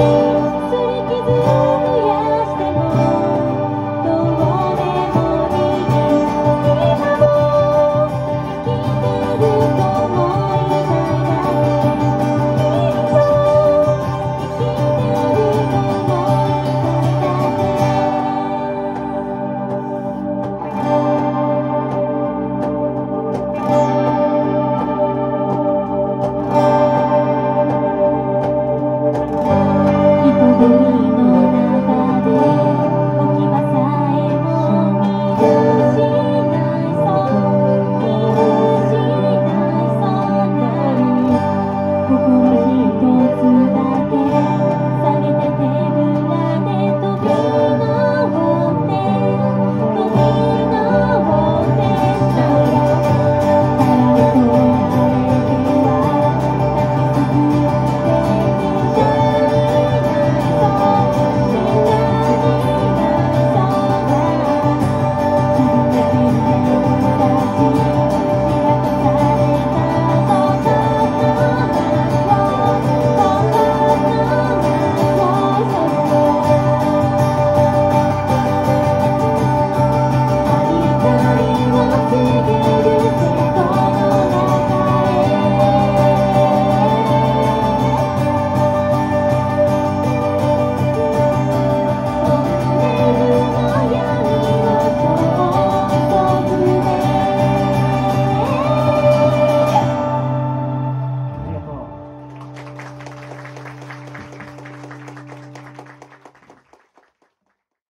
Oh.